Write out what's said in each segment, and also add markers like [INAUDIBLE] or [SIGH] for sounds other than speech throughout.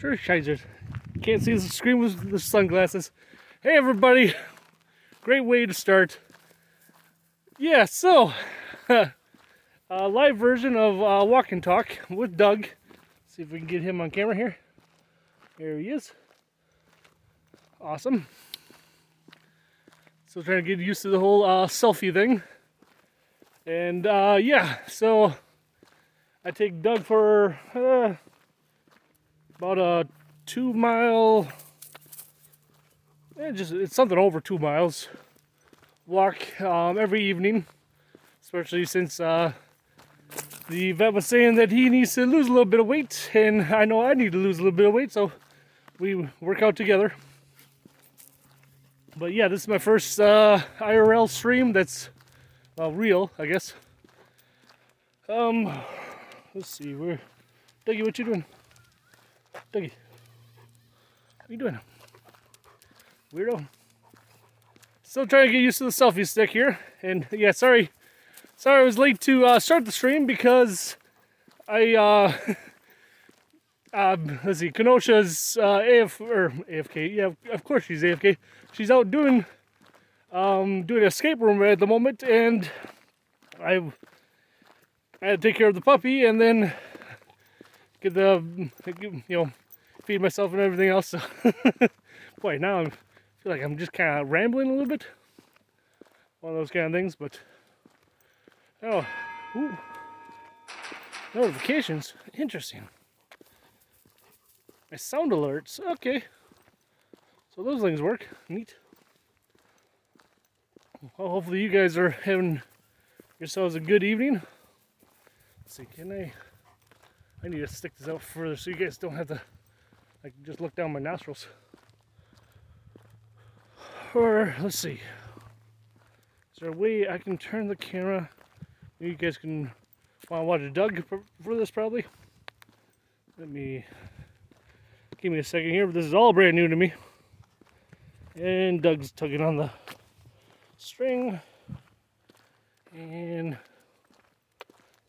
Sure shines. Can't see the screen with the sunglasses. Hey everybody, great way to start. Yeah, so, [LAUGHS] a live version of uh, Walk and Talk with Doug. See if we can get him on camera here. There he is. Awesome. Still trying to get used to the whole uh, selfie thing. And uh, yeah, so I take Doug for uh, about a two mile, eh, just it's something over two miles walk um, every evening, especially since uh, the vet was saying that he needs to lose a little bit of weight, and I know I need to lose a little bit of weight, so we work out together. But yeah, this is my first uh, IRL stream that's well real, I guess. Um, let's see, where, Dougie, what you doing? Dougie, what you doing? Weirdo. Still trying to get used to the selfie stick here, and yeah, sorry, sorry I was late to uh, start the stream because I uh, [LAUGHS] um, let's see, Kenosha's uh, AF or AFK. Yeah, of course she's AFK. She's out doing um, doing escape room at the moment, and I I had to take care of the puppy and then get the um, you know feed myself and everything else. So [LAUGHS] boy, now I feel like I'm just kind of rambling a little bit. One of those kind of things, but oh, ooh. notifications, interesting. My sound alerts. Okay. So those things work. Neat. Well, hopefully you guys are having yourselves a good evening. Let's see, can I... I need to stick this out further so you guys don't have to like just look down my nostrils. Or, let's see. Is there a way I can turn the camera? You guys can want to watch Doug for, for this probably. Let me Give me a second here, but this is all brand new to me. And Doug's tugging on the string. And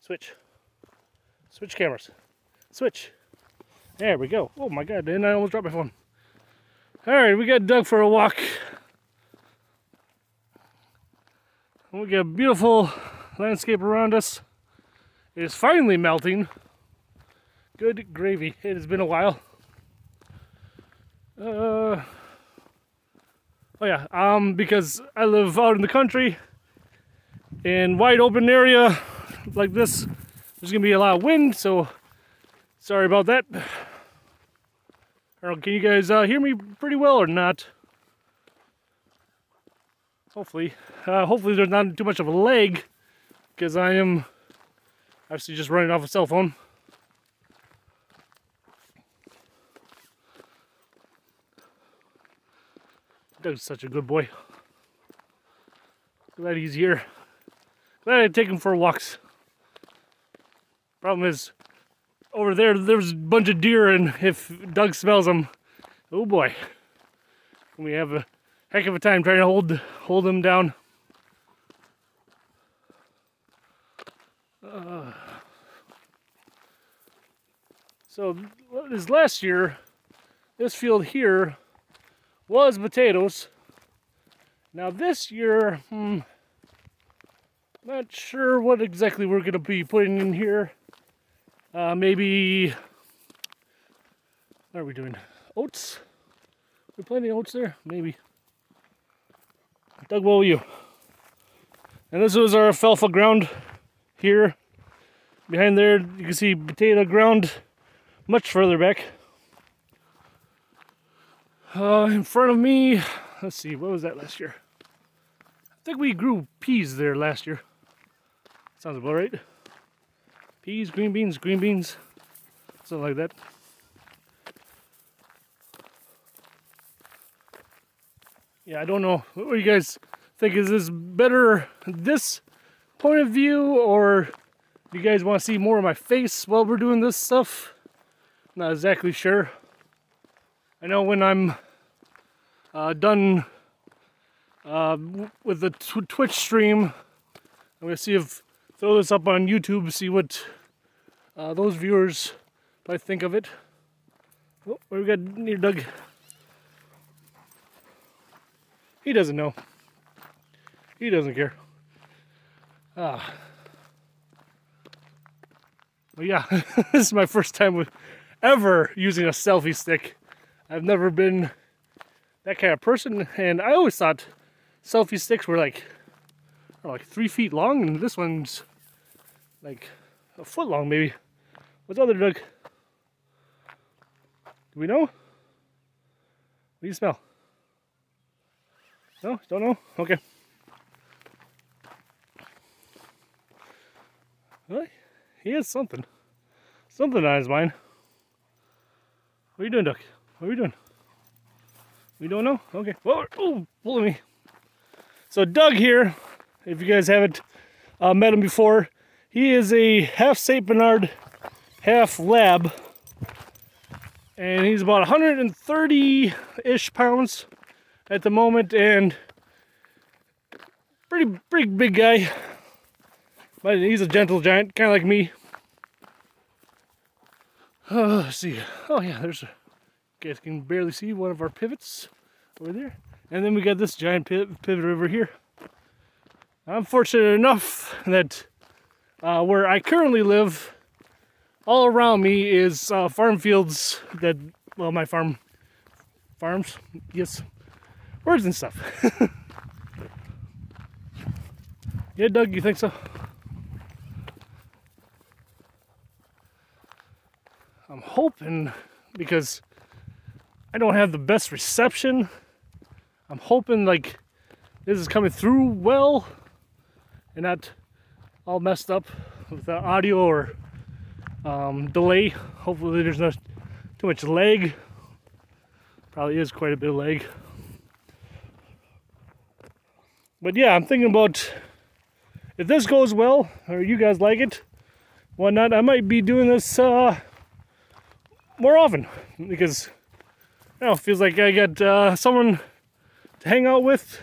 switch. Switch cameras. Switch. There we go. Oh my god, and I almost dropped my phone. Alright, we got Doug for a walk. We got a beautiful landscape around us. It is finally melting. Good gravy. It has been a while. Uh, oh yeah, um, because I live out in the country, in wide open area like this, there's gonna be a lot of wind, so sorry about that. Or can you guys uh, hear me pretty well or not? Hopefully, uh, hopefully there's not too much of a lag, because I am obviously just running off a cell phone. Doug's such a good boy. Glad he's here. Glad I take him for walks. Problem is, over there, there's a bunch of deer, and if Doug smells them, oh boy, we have a heck of a time trying to hold hold them down. Uh, so this last year, this field here was potatoes. Now this year, hmm, not sure what exactly we're going to be putting in here. Uh, maybe, what are we doing? Oats? We planting oats there? Maybe. Doug, what will you? And this was our alfalfa ground here. Behind there, you can see potato ground much further back. Uh, in front of me, let's see, what was that last year? I think we grew peas there last year. Sounds about right. Peas, green beans, green beans, something like that. Yeah, I don't know. What do you guys think? Is this better this point of view, or do you guys want to see more of my face while we're doing this stuff? Not exactly sure. I know when I'm uh, done uh, with the tw Twitch stream, I'm gonna see if throw this up on YouTube, see what uh, those viewers might think of it. Oh, what we got near Doug? He doesn't know. He doesn't care. Ah. But yeah, [LAUGHS] this is my first time with ever using a selfie stick. I've never been that kind of person, and I always thought selfie sticks were like, like three feet long, and this one's like a foot long, maybe. What's other Doug? Do we know? What do you smell? No? Don't know? Okay. Really? He has something. Something on his mind. What are you doing, Duck? What are you doing? We don't know? Okay. Oh, pulling me. So Doug here, if you guys haven't uh, met him before, he is a half St. Bernard, half lab. And he's about 130-ish pounds at the moment and pretty, pretty big guy. But he's a gentle giant, kind of like me. Uh, let's see. Oh yeah, there's a, you guys can barely see one of our pivots over there. And then we got this giant pivot over here. I'm fortunate enough that uh, where I currently live, all around me is uh, farm fields that, well, my farm, farms, yes, birds and stuff. [LAUGHS] yeah, Doug, you think so? I'm hoping because I don't have the best reception. I'm hoping like this is coming through well and not all messed up with the audio or um, delay. Hopefully there's not too much lag. Probably is quite a bit of lag. But yeah, I'm thinking about if this goes well or you guys like it, whatnot, I might be doing this uh, more often because you know, it feels like I got uh, someone to hang out with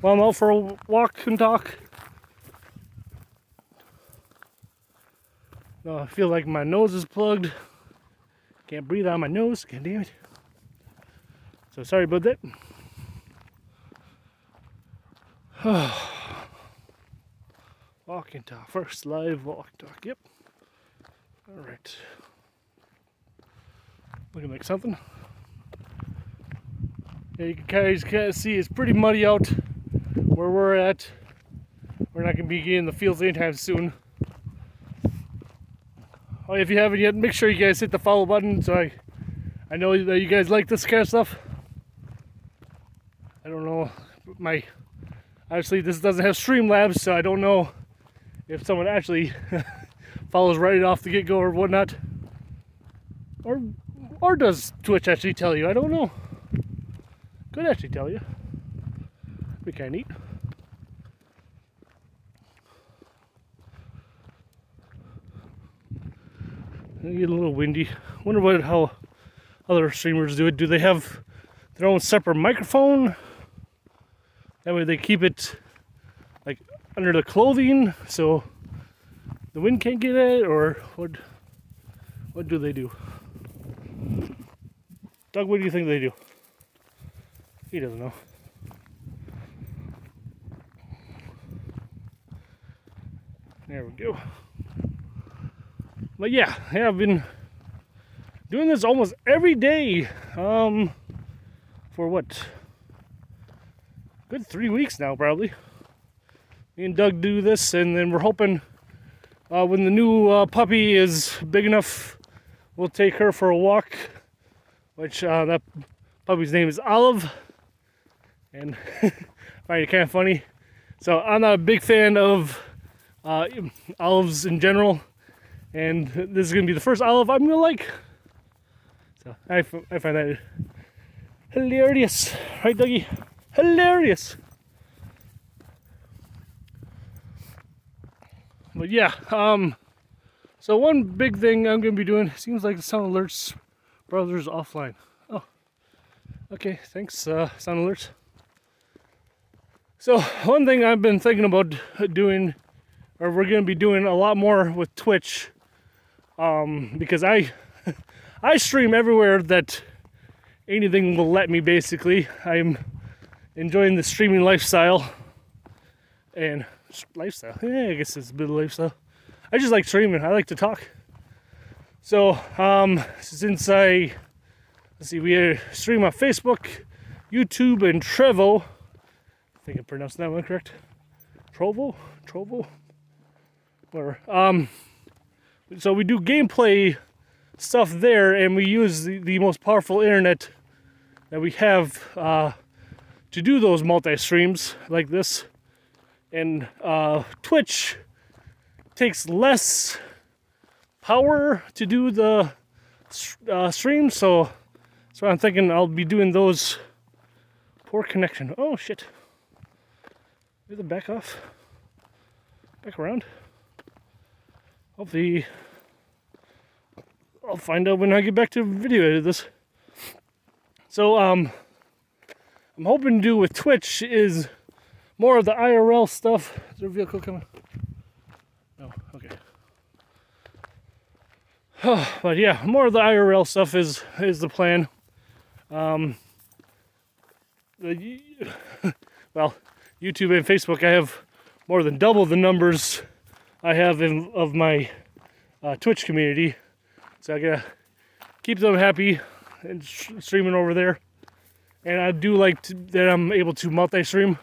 while I'm out for a walk and talk. Uh, I feel like my nose is plugged. Can't breathe out my nose. God damn it. So sorry about that. [SIGHS] walk and talk. First live walk talk. Yep. All right. Looking like something. Yeah, you can kind of see it's pretty muddy out where we're at. We're not going to be getting in the fields anytime soon. Oh, if you haven't yet, make sure you guys hit the follow button so I, I know that you guys like this kind of stuff. I don't know, my, obviously this doesn't have Streamlabs, so I don't know if someone actually [LAUGHS] follows right off the get-go or whatnot. Or or does Twitch actually tell you? I don't know. Could actually tell you. Be kind of neat. Get a little windy. Wonder what how other streamers do it. Do they have their own separate microphone? That way they keep it like under the clothing so the wind can't get it or what what do they do? Doug, what do you think they do? He doesn't know. There we go. But yeah, yeah, I've been doing this almost every day. Um, for what? Good three weeks now, probably. Me and Doug do this, and then we're hoping uh, when the new uh, puppy is big enough, we'll take her for a walk which uh, that puppy's name is Olive, and I find it kind of funny. So I'm not a big fan of uh, olives in general, and this is gonna be the first olive I'm gonna like. So I, I find that hilarious, right, Dougie? Hilarious. But yeah, um, so one big thing I'm gonna be doing seems like the sound alerts browser's offline. Oh, okay, thanks, uh, Sound Alerts. So, one thing I've been thinking about doing, or we're to be doing a lot more with Twitch, um, because I, I stream everywhere that anything will let me. Basically, I'm enjoying the streaming lifestyle and lifestyle. Yeah, I guess it's a bit of lifestyle. I just like streaming. I like to talk. So, um, since I let's see, we stream on Facebook, YouTube, and Trevo. I think I pronounced that one correct. Trovo, Trovo, whatever. Um, so we do gameplay stuff there, and we use the, the most powerful internet that we have uh, to do those multi streams like this. And uh, Twitch takes less power to do the uh, stream, so so I'm thinking I'll be doing those. Poor connection. Oh shit. Maybe the back off. Back around. Hopefully I'll find out when I get back to video edit this. So um I'm hoping to do with Twitch is more of the IRL stuff. Is there a vehicle coming? No, okay. [SIGHS] but yeah, more of the IRL stuff is is the plan. Um, the, [LAUGHS] well, YouTube and Facebook, I have more than double the numbers I have in, of my uh, Twitch community. So I gotta keep them happy and streaming over there. And I do like to, that I'm able to multi-stream.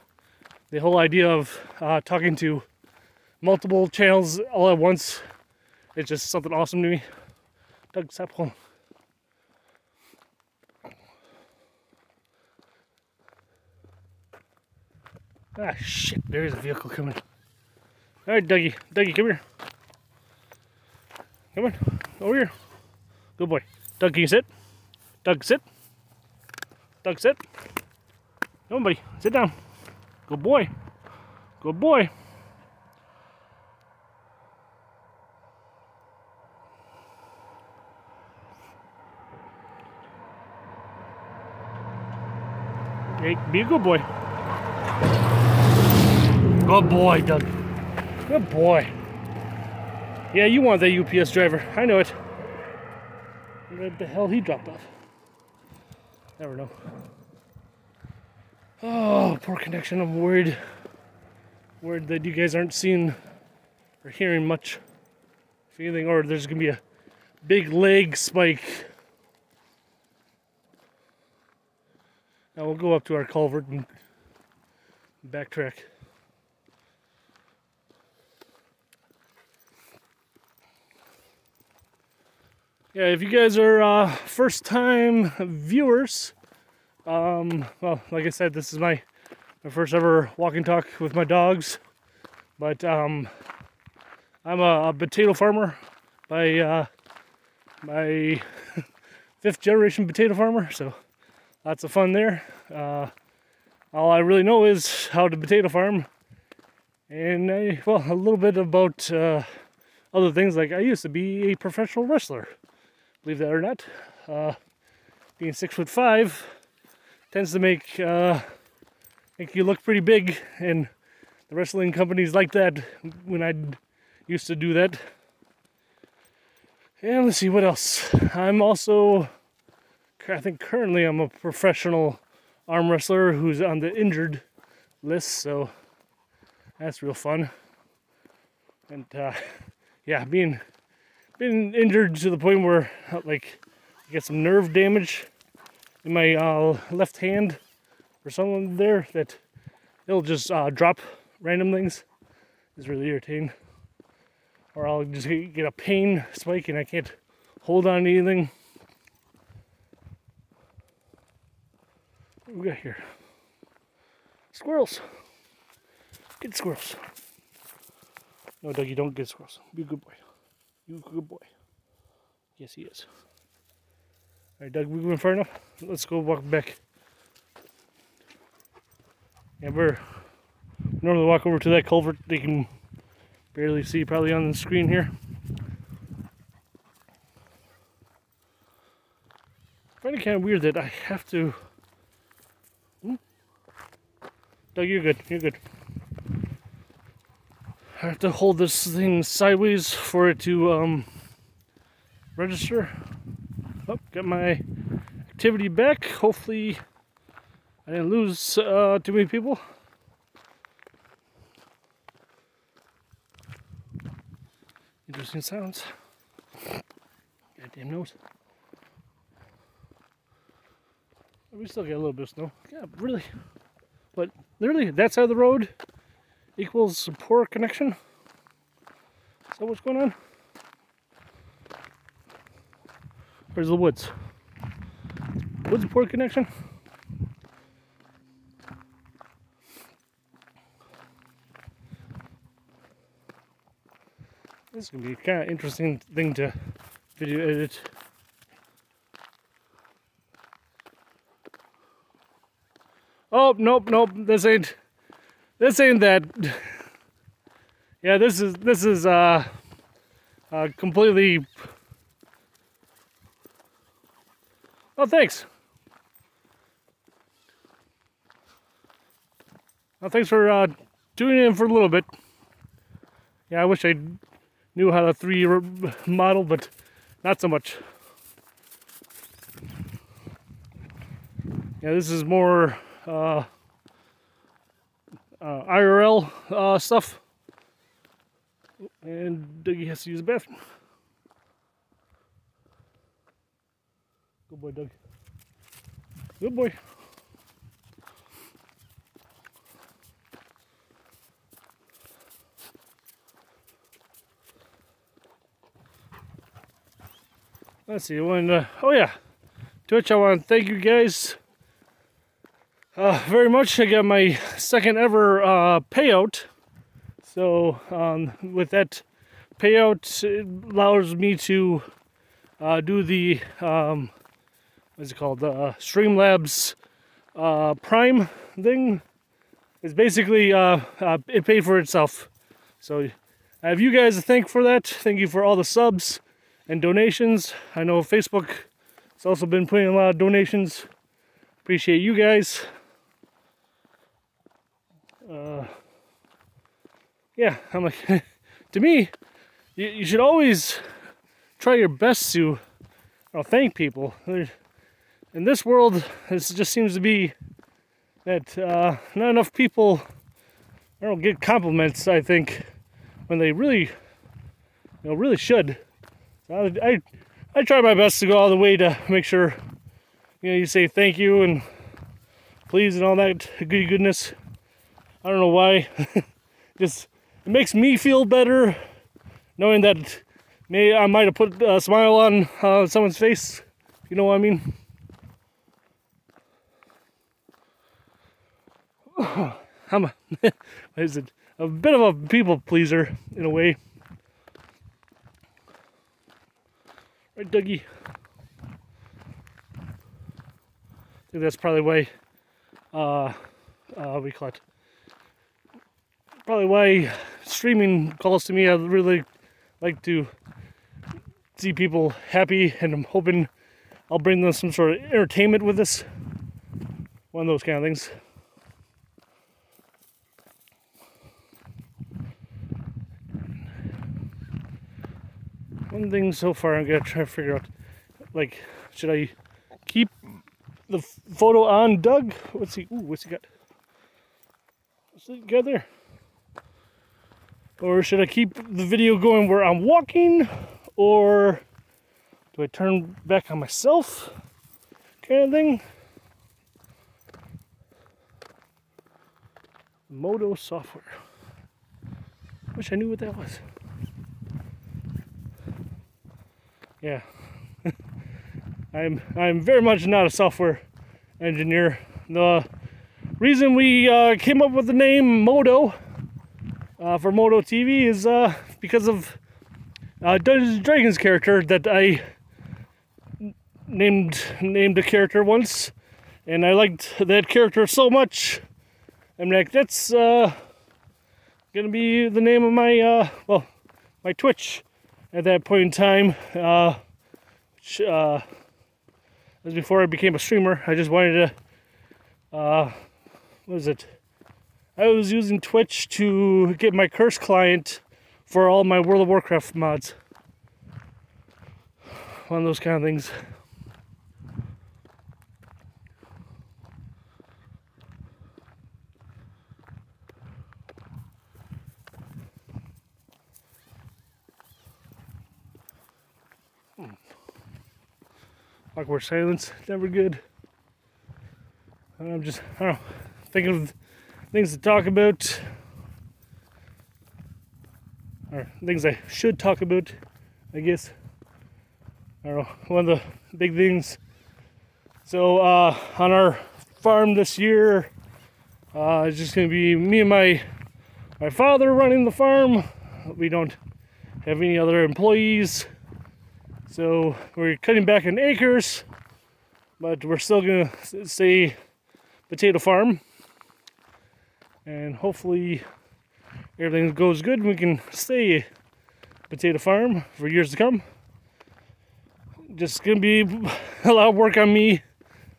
The whole idea of uh, talking to multiple channels all at once, it's just something awesome to me. Doug, stop home. Ah, shit, there's a vehicle coming. All right, Dougie. Dougie, come here. Come on, over here. Good boy. Doug, can you sit? Doug, sit. Doug, sit. Come on, buddy. Sit down. Good boy. Good boy. Hey, be a good boy. Good boy, Doug. Good boy. Yeah, you want that UPS driver. I know it. Where the hell he dropped off? Never know. Oh, poor connection. I'm worried. Worried that you guys aren't seeing or hearing much. If anything, or there's gonna be a big leg spike. Now we'll go up to our culvert and backtrack. Yeah, if you guys are uh, first time viewers, um, well, like I said, this is my, my first ever walking talk with my dogs. But um, I'm a, a, potato farmer by uh, my [LAUGHS] fifth generation potato farmer, so lots of fun there. Uh, all I really know is how to potato farm, and I, well, a little bit about uh, other things like I used to be a professional wrestler believe that or not. Uh, being six foot five tends to make uh, make you look pretty big, and the wrestling companies like that when I used to do that. And let's see what else. I'm also, I think currently I'm a professional arm wrestler who's on the injured list, so that's real fun. And uh, [LAUGHS] yeah, being been injured to the point where like I get some nerve damage in my uh, left hand or something there that it'll just uh, drop random things. It's really irritating. Or I'll just get a pain spike and I can't hold on to anything. What we got here? Squirrels. Get squirrels. No, Dougie, don't get squirrels. Be a good boy. You good boy. Yes, he is. All right, Doug, we going far enough? Let's go walk back. And we're normally walk over to that culvert. They can barely see probably on the screen here. I find it kind of weird that I have to. Hmm? Doug, you're good. You're good. I have to hold this thing sideways for it to um, register. Oh, got my activity back. Hopefully, I didn't lose uh, too many people. Interesting sounds. Goddamn nose. We still get a little bit of snow. Yeah, really. But literally, that side of the road equals poor connection. Is that what's going on? Where's the woods? Woods poor connection? This is gonna be kind of interesting thing to video edit. Oh nope nope this ain't this ain't that. Yeah, this is this is uh, uh completely. Oh, thanks. Thanks for uh, tuning in for a little bit. Yeah, I wish I knew how to 3D model, but not so much. Yeah, this is more uh, uh, IRL uh, stuff. And Dougie has to use the bathroom. Good boy, Doug. Good boy. Let's see. When uh, oh yeah, Twitch. I want to thank you guys uh, very much. I got my second ever uh, payout. So um, with that payout, it allows me to uh, do the um, what's it called? The uh, Streamlabs uh, Prime thing. It's basically uh, uh, it paid for itself. So I have you guys to thank for that. Thank you for all the subs and donations. I know Facebook has also been putting a lot of donations. Appreciate you guys. Uh, yeah, I'm like, [LAUGHS] to me, you, you should always try your best to know, thank people. In this world, this just seems to be that uh, not enough people I don't get compliments. I think when they really, you know, really should. I, I, I try my best to go all the way to make sure, you know, you say thank you and please and all that goody goodness. I don't know why. [LAUGHS] Just it makes me feel better knowing that maybe I might have put a smile on uh, someone's face. You know what I mean? [SIGHS] I'm a, [LAUGHS] is it? A bit of a people pleaser in a way. Right, Dougie? I think that's probably why, uh, uh, we call it, probably why streaming calls to me. I really like to see people happy, and I'm hoping I'll bring them some sort of entertainment with this. One of those kind of things. one thing so far I'm gonna try to figure out like should I keep the photo on Doug? What's he ooh, what's he got? What's he got there? Or should I keep the video going where I'm walking? Or do I turn back on myself? Kind of thing. Modo software. Wish I knew what that was. yeah. [LAUGHS] I'm I'm very much not a software engineer. The reason we uh, came up with the name Modo uh, for Modo TV is uh, because of uh, Dungeons and Dragons character that I named named a character once, and I liked that character so much. I'm like, that's uh, gonna be the name of my uh, well, my Twitch at that point in time. Uh, which, uh, was before I became a streamer. I just wanted to, uh, what was it? I was using Twitch to get my Curse client for all my World of Warcraft mods. One of those kind of things. Hmm. Awkward silence, never good. I'm just, I don't know, thinking of things to talk about, or things I should talk about, I guess. I don't know, one of the big things. So, uh, on our farm this year, uh, it's just going to be me and my my father running the farm. We don't have any other employees. So we're cutting back in acres, but we're still gonna stay potato farm. And hopefully everything goes good we can stay potato farm for years to come. Just gonna be a lot of work on me,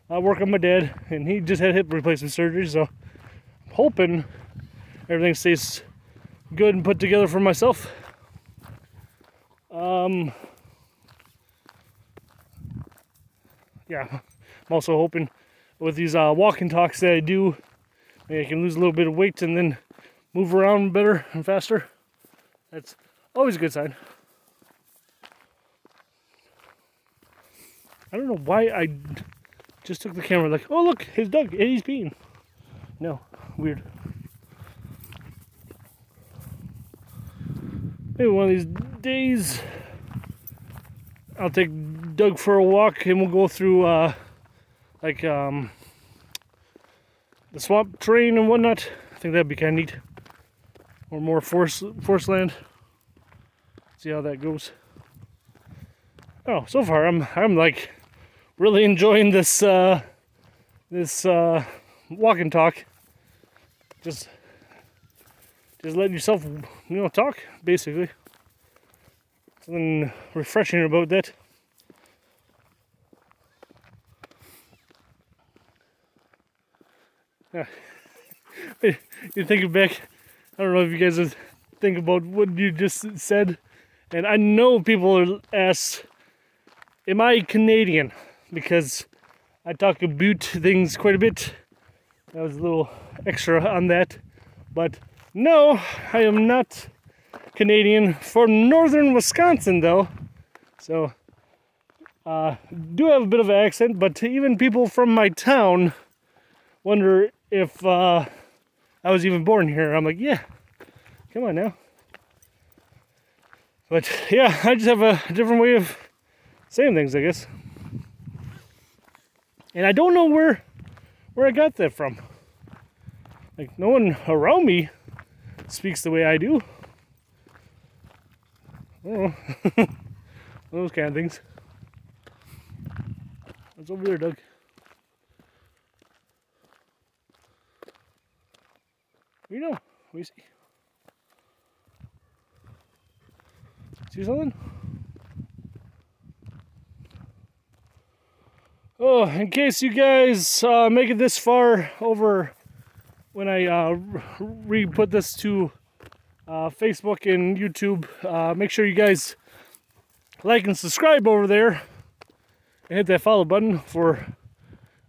a lot of work on my dad, and he just had hip replacement surgery, so I'm hoping everything stays good and put together for myself. Um, yeah, I'm also hoping with these uh, walking talks that I do, maybe I can lose a little bit of weight and then move around better and faster. That's always a good sign. I don't know why I just took the camera like, oh look, his dog, he's peeing. No, weird. Maybe one of these days I'll take Doug for a walk and we'll go through uh, like um, the swamp terrain and whatnot. I think that'd be kind of neat. Or more forest, forest land. See how that goes. Oh, so far I'm I'm like really enjoying this uh, this uh, walk and talk. Just just letting yourself, you know, talk basically. Something refreshing about that. [LAUGHS] you think back, I don't know if you guys think about what you just said, and I know people ask, "Am I Canadian?" Because I talk about things quite a bit. That was a little extra on that, but no, I am not Canadian. For northern Wisconsin, though, so uh, do have a bit of an accent. But even people from my town wonder if uh, I was even born here. I'm like, yeah, come on now. But yeah, I just have a different way of saying things, I guess. And I don't know where where I got that from. Like no one around me speaks the way I do. Oh, [LAUGHS] those kind of things. What's over there, Doug? You know, see. See something? Oh, in case you guys uh, make it this far over when I uh, re-put this to uh, Facebook and YouTube, uh, make sure you guys like and subscribe over there and hit that follow button for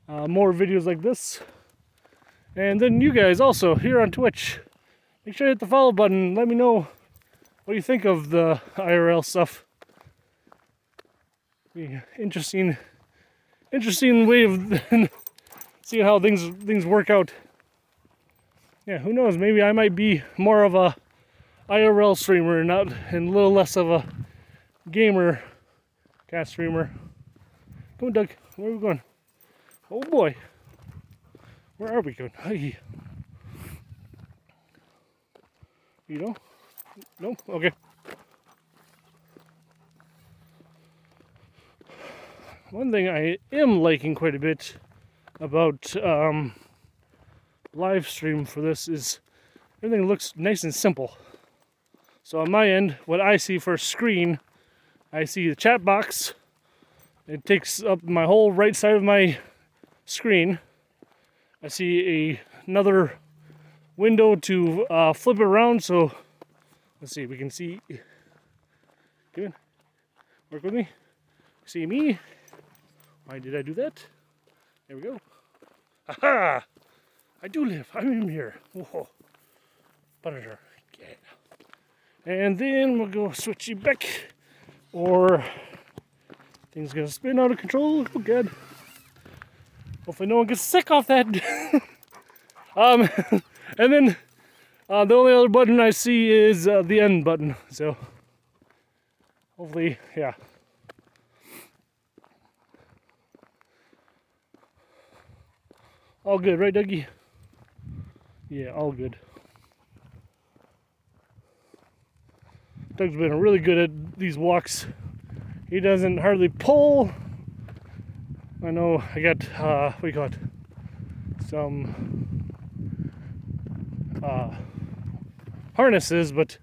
uh, more videos like this. And then you guys also here on Twitch, make sure you hit the follow button. Let me know what you think of the IRL stuff. Be interesting, interesting way of [LAUGHS] seeing how things things work out yeah, who knows? Maybe I might be more of a IRL streamer, not and a little less of a gamer cast streamer. Come on, Doug. Where are we going? Oh boy. Where are we going? Hey. You know? No? Okay. One thing I am liking quite a bit about um, live stream for this is everything looks nice and simple. So on my end, what I see for screen, I see the chat box. It takes up my whole right side of my screen. I see a, another window to uh, flip it around. So let's see, we can see. Come in, work with me. See me. Why did I do that? There we go. Aha! I do live. I'm in here. Whoa. Butter. Yeah. And then we'll go switch you back. Or Things gonna spin out of control. Oh god. Hopefully no one gets sick off that. [LAUGHS] um, [LAUGHS] and then uh, the only other button I see is uh, the end button. So hopefully, yeah. All good, right, Dougie? Yeah, all good. Doug's been really good at these walks. He doesn't hardly pull. I know I got, uh, call it? Some uh, harnesses, but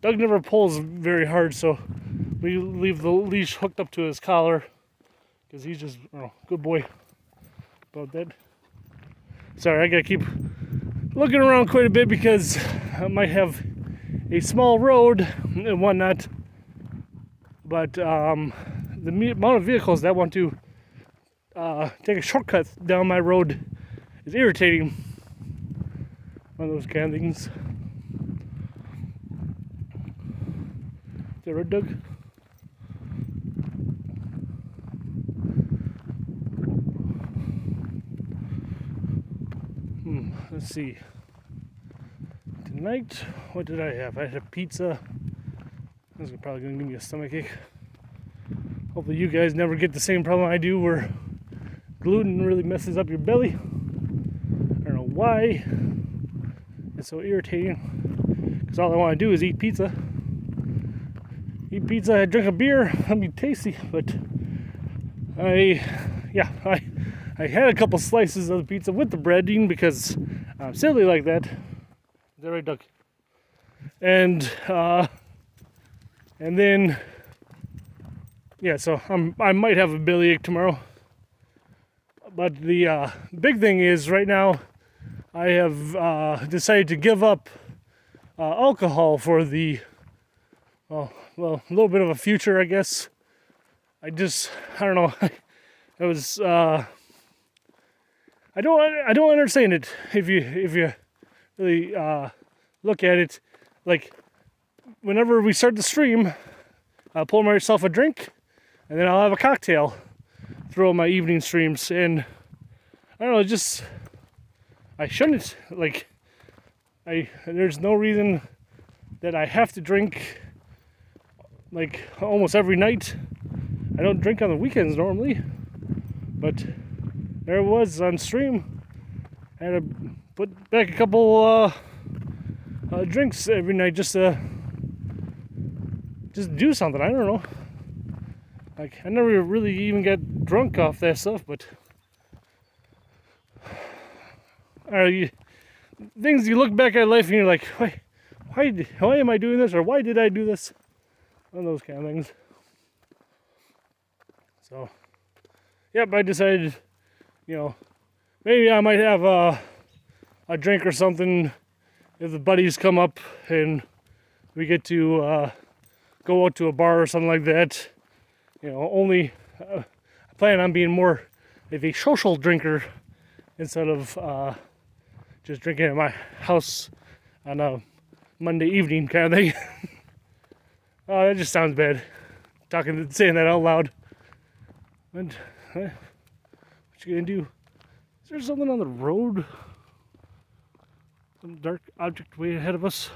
Doug never pulls very hard, so we leave the leash hooked up to his collar because he's just, oh, good boy about that. Sorry, I gotta keep looking around quite a bit because I might have a small road and whatnot. But um, the amount of vehicles that want to uh, take a shortcut down my road is irritating. One of those kind of things. Is that right, Doug? Hmm, let's see. Tonight, what did I have? I had a pizza. This is probably gonna give me a stomach ache. Hopefully, you guys never get the same problem I do where gluten really messes up your belly. I don't know why. It's so irritating. Because all I want to do is eat pizza. Eat pizza, drink a beer, that'd be tasty. But I, yeah, I I had a couple slices of the pizza with the breading because I'm silly like that. Is that right, Duck? And uh, and then yeah, so I'm I might have a bellyache tomorrow. But the uh, big thing is right now, I have uh, decided to give up uh, alcohol for the well, well, a little bit of a future, I guess. I just I don't know. [LAUGHS] it was uh, I don't I don't understand it if you if you really uh, look at it like whenever we start the stream I'll pour myself a drink and then I'll have a cocktail throughout my evening streams and I don't know just I shouldn't like I there's no reason that I have to drink like almost every night I don't drink on the weekends normally but there was on stream. I had to put back a couple uh, uh, drinks every night just to just do something. I don't know. Like I never really even got drunk off that stuff, but [SIGHS] you, things you look back at life and you're like, why, why, why am I doing this, or why did I do this? One those kind of things. So, yep, I decided you know, maybe I might have a, a drink or something if the buddies come up and we get to uh, go out to a bar or something like that. You know, only uh, I plan on being more of a social drinker instead of uh, just drinking at my house on a Monday evening kind of thing. oh, [LAUGHS] that just sounds bad. Talking, saying that out loud. And, uh, what you gonna do? Is there something on the road? Some dark object way ahead of us?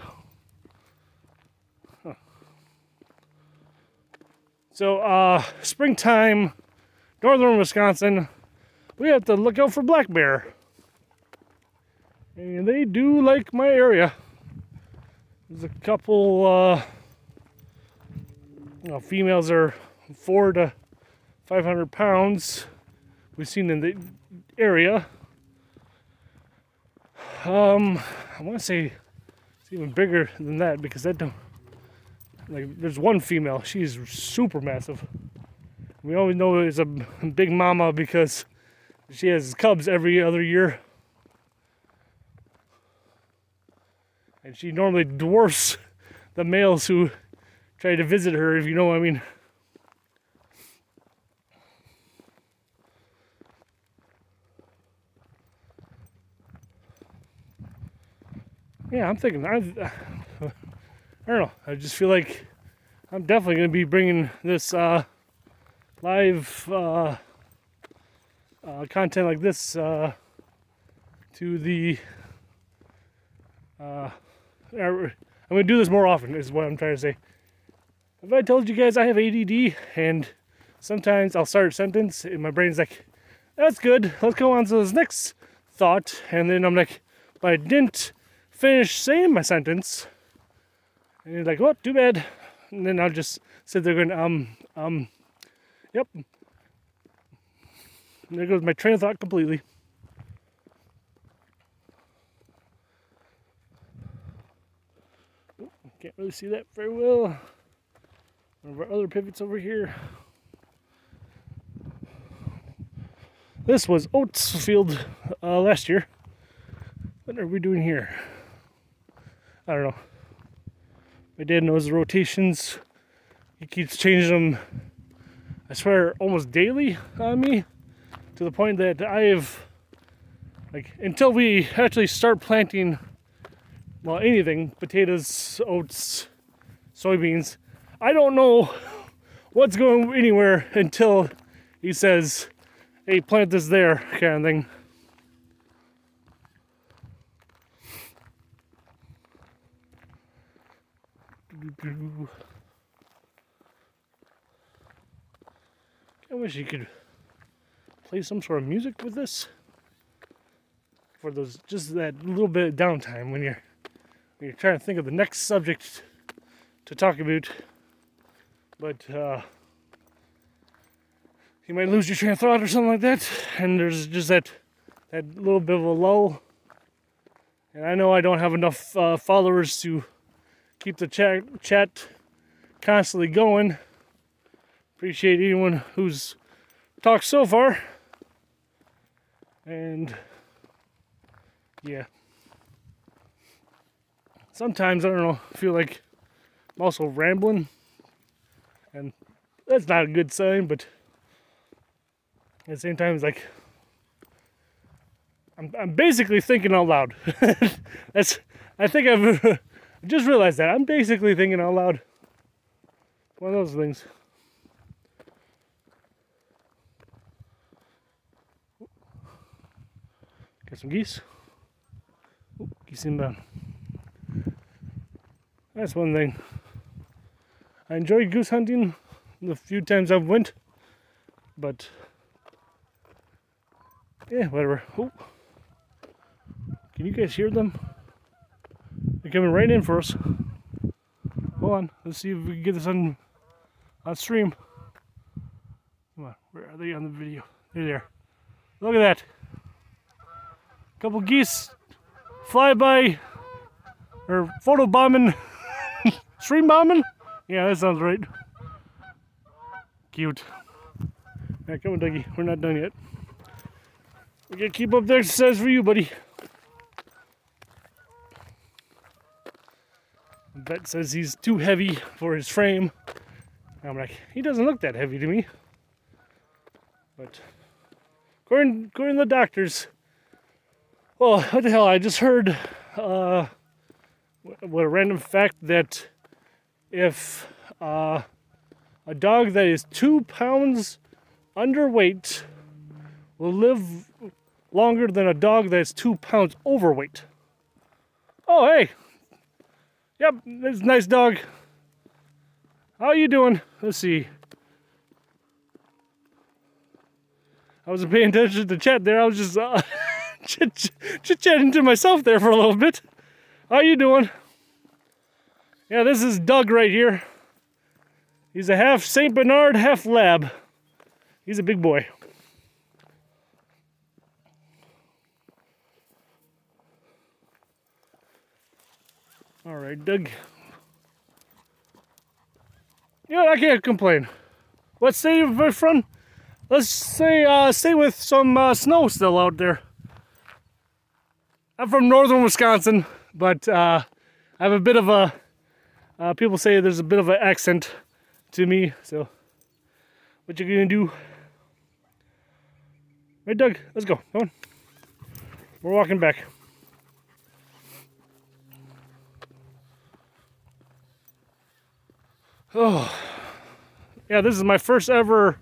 So, uh, springtime, northern Wisconsin, we have to look out for black bear. And they do like my area. There's a couple, uh, you know, females are four to 500 pounds we've seen in the area. Um, I want to say it's even bigger than that because that don't like there's one female. She's super massive. We always know it's a big mama because she has cubs every other year. And she normally dwarfs the males who try to visit her, if you know what I mean. yeah, I'm thinking, I, I don't know. I just feel like I'm definitely going to be bringing this uh, live uh, uh, content like this uh, to the. Uh, I'm gonna do this more often. Is what I'm trying to say. Have I told you guys I have ADD and sometimes I'll start a sentence and my brain's like, "That's good. Let's go on to this next thought," and then I'm like, "But I didn't finish saying my sentence." And you're like, "Oh, too bad." And then I'll just sit there going, "Um, um, yep." And there goes my train of thought completely. Can't really see that very well. One of our other pivots over here. This was oats field uh, last year. What are we doing here? I don't know. My dad knows the rotations. He keeps changing them, I swear, almost daily on me to the point that I've, like, until we actually start planting well, anything potatoes, oats, soybeans. I don't know what's going anywhere until he says, hey, plant this there, kind of thing. I wish you could play some sort of music with this for those just that little bit of downtime when you're when you're trying to think of the next subject to talk about, but uh, you might lose your train of thought or something like that, and there's just that that little bit of a lull. And I know I don't have enough uh, followers to keep the chat chat constantly going. Appreciate anyone who's talked so far, and yeah sometimes I don't know, I feel like I'm also rambling, and that's not a good sign. But at the same time, it's like I'm, I'm basically thinking out loud. [LAUGHS] that's I think I've [LAUGHS] just realized that I'm basically thinking out loud. One of those things. Got some geese. Oh, geese inbound. That's one thing. I enjoyed goose hunting the few times I've went, but yeah, whatever. Can you guys hear them? Coming right in for us. Hold on, let's see if we can get this on on stream. Come on, where are they on the video? They're there. Look at that. Couple geese fly by or photo bombing [LAUGHS] Stream bombing? Yeah, that sounds right. Cute. Yeah, come on, Dougie. We're not done yet. We gotta keep up the exercise for you, buddy. Bet says he's too heavy for his frame. I'm like, he doesn't look that heavy to me. But according, according to the doctors, well, what the hell? I just heard uh, what a random fact that if uh, a dog that is two pounds underweight will live longer than a dog that's two pounds overweight. Oh, hey. Yep, this nice dog. How are you doing? Let's see. I wasn't paying attention to the chat there. I was just uh, [LAUGHS] chit-chatting to myself there for a little bit. How you doing? Yeah, this is Doug right here. He's a half St. Bernard, half lab. He's a big boy. All right, Doug. Yeah, I can't complain. Let's say, my friend, let's say, uh, stay with some uh, snow still out there. I'm from northern Wisconsin, but uh, I have a bit of a uh, people say there's a bit of an accent to me, so what you gonna do? Right, Doug? Let's go. Come on. We're walking back. Oh, [SIGHS] yeah, this is my first ever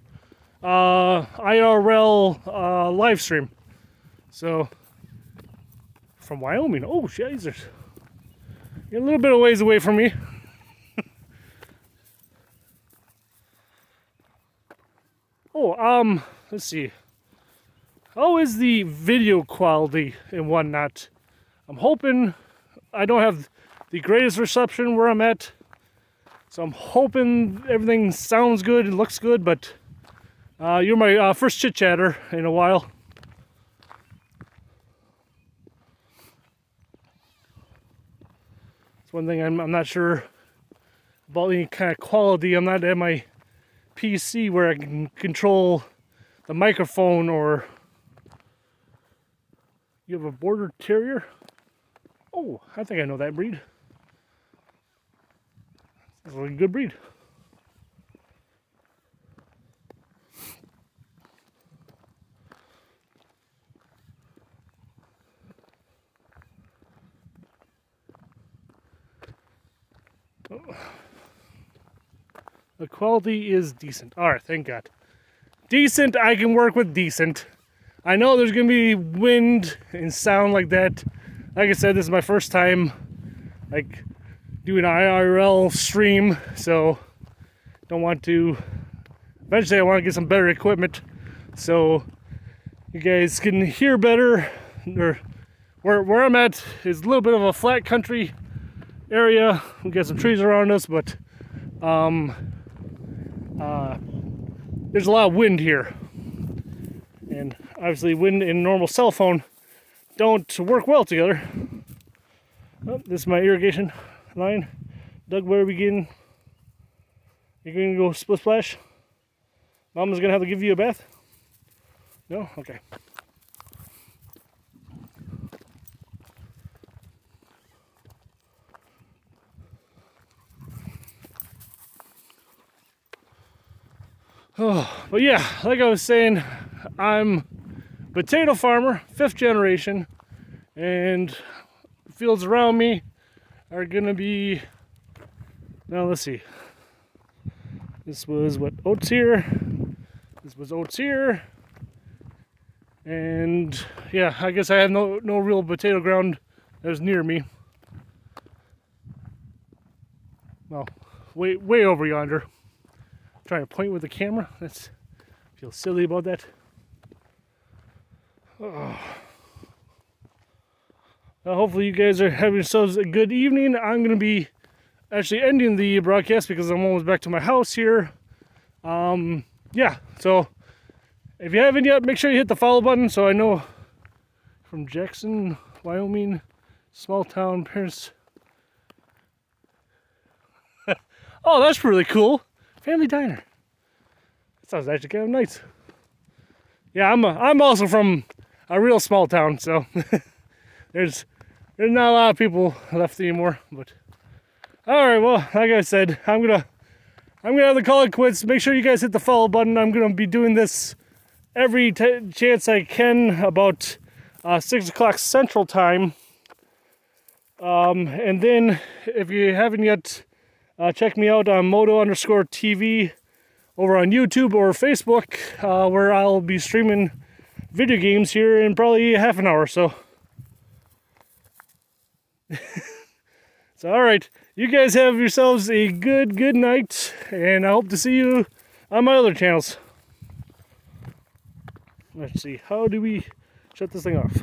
uh, IRL uh, live stream. So, from Wyoming. Oh, Jesus. You're a little bit of ways away from me. [LAUGHS] oh, um, let's see. How is the video quality and whatnot? I'm hoping I don't have the greatest reception where I'm at. So I'm hoping everything sounds good and looks good, but uh, you're my uh, first chit chatter in a while. It's one thing I'm, I'm not sure about any kind of quality. I'm not at my PC where I can control the microphone or you have a border terrier? Oh, I think I know that breed. It's a good breed. Oh. The quality is decent. All right, thank God. Decent, I can work with decent. I know there's gonna be wind and sound like that. Like I said, this is my first time like doing an IRL stream, so don't want to. Eventually, I want to get some better equipment so you guys can hear better. Or where where I'm at is a little bit of a flat country area. We got some trees around us, but um, uh, there's a lot of wind here. And obviously wind and normal cell phone don't work well together. Oh, this is my irrigation line. Doug, where are we getting? You're gonna go split splash? Mama's gonna have to give you a bath? No? Okay. Oh, but yeah, like I was saying, I'm potato farmer, fifth generation, and fields around me are gonna be, now let's see, this was what, oats here, this was oats here, and yeah, I guess I have no, no real potato ground that was near me. Well, way, way over yonder trying to point with the camera. That's feel silly about that. Oh. Well, hopefully you guys are having yourselves a good evening. I'm going to be actually ending the broadcast because I'm almost back to my house here. Um, yeah, so if you haven't yet, make sure you hit the follow button so I know from Jackson, Wyoming, small town parents. [LAUGHS] oh, that's really cool. Family Diner. That sounds actually kind of nice. Yeah, I'm a, I'm also from a real small town, so [LAUGHS] there's there's not a lot of people left anymore. But all right, well, like I said, I'm gonna I'm gonna have to call it quits. Make sure you guys hit the follow button. I'm gonna be doing this every chance I can about uh, six o'clock Central Time. Um, and then if you haven't yet uh, check me out on Modo underscore TV over on YouTube or Facebook, uh, where I'll be streaming video games here in probably half an hour. So, [LAUGHS] so all right, you guys have yourselves a good good night, and I hope to see you on my other channels. Let's see, how do we shut this thing off?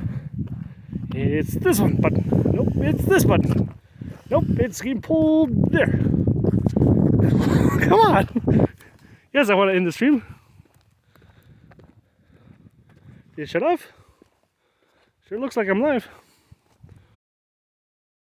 It's this one button. Nope, it's this button. Nope, it's getting pulled there. [LAUGHS] Come on. Yes, I want to end the stream. Did it shut off? Sure looks like I'm live.